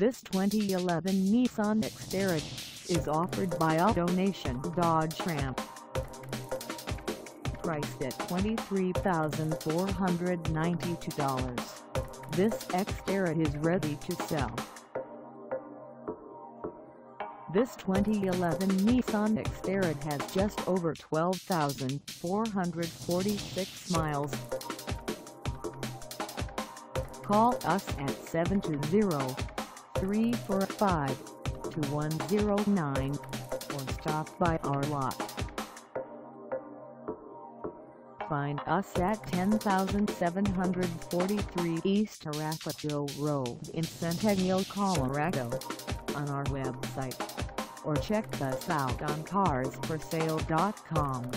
This 2011 Nissan Xterra is offered by AutoNation Dodge Ram. Priced at $23,492, this Xterra is ready to sell. This 2011 Nissan Xterra has just over 12,446 miles. Call us at 720-345-2109 or stop by our lot. Find us at 10743 East Arapahoe Road in Centennial, Colorado on our website or check us out on carsforsale.com.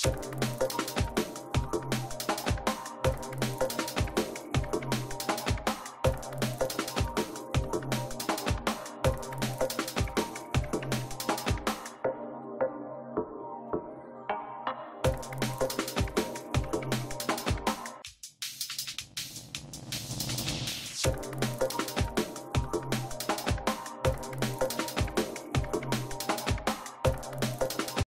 Thank